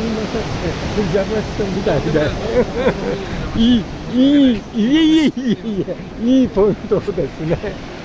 すみません邪魔したみたいでいいいいいえいえいえいえいいポイントですね。